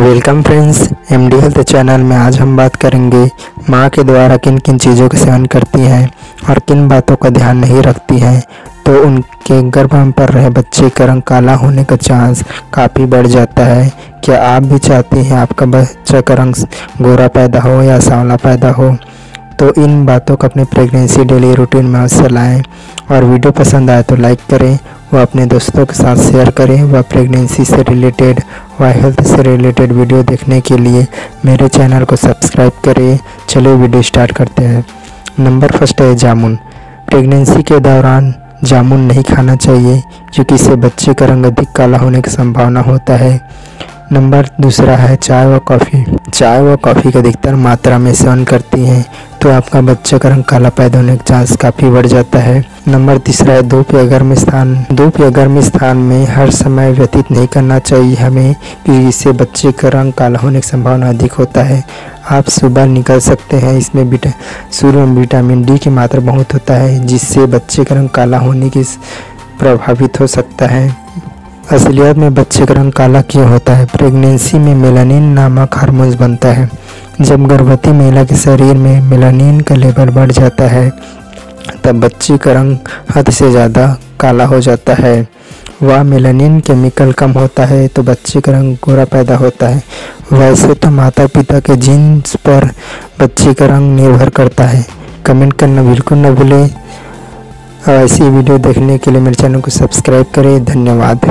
Welcome friends M D health channel में आज हम बात करेंगे माँ के द्वारा किन किन चीज़ों का सेवन करती हैं और किन बातों का ध्यान नहीं रखती हैं। तो उनके गर्भ में पर रहे बच्चे का रंग काला होने का चांस काफ़ी बढ़ जाता है। क्या आप भी चाहती हैं आपका बच्चा का रंग गोरा पैदा हो या सांवला पैदा हो? तो इन बातों को अपने प्रेगनेंसी डेली रूटीन में अवश्य लाएँ। और वीडियो पसंद आए तो लाइक करें व अपने दोस्तों के साथ शेयर करें। व प्रेगनेंसी से रिलेटेड व हेल्थ से रिलेटेड वीडियो देखने के लिए मेरे चैनल को सब्सक्राइब करें। चलिए वीडियो स्टार्ट करते हैं। नंबर फ़र्स्ट है जामुन। प्रेगनेंसी के दौरान जामुन नहीं खाना चाहिए, क्योंकि इससे बच्चे का रंग अधिक काला होने की संभावना होता है। नंबर दूसरा है चाय व कॉफ़ी चाय व कॉफ़ी का अधिकतर मात्रा में सेवन करती हैं तो आपका बच्चे का रंग काला पैदा होने का चांस काफ़ी बढ़ जाता है। नंबर तीसरा है, धूप या गर्म स्थान। धूप या गर्म स्थान में हर समय व्यतीत नहीं करना चाहिए हमें, क्योंकि इससे बच्चे का रंग काला होने की संभावना अधिक होता है। आप सुबह निकल सकते हैं, इसमें विटा सूर्य में विटामिन डी की मात्रा बहुत होता है, जिससे बच्चे का रंग काला होने की प्रभावित हो सकता है। असलियत में बच्चे का रंग काला क्यों होता है? प्रेगनेंसी में मेलानिन नामक हार्मोन्स बनता है। जब गर्भवती महिला के शरीर में मेलानिन का लेवल बढ़ जाता है तब बच्चे का रंग हद से ज़्यादा काला हो जाता है। वह मेलानिन केमिकल कम होता है तो बच्चे का रंग गोरा पैदा होता है। वैसे तो माता पिता के जीन्स पर बच्चे का रंग निर्भर करता है। कमेंट करना बिल्कुल न भूलें। और ऐसी वीडियो देखने के लिए मेरे चैनल को सब्सक्राइब करें। धन्यवाद।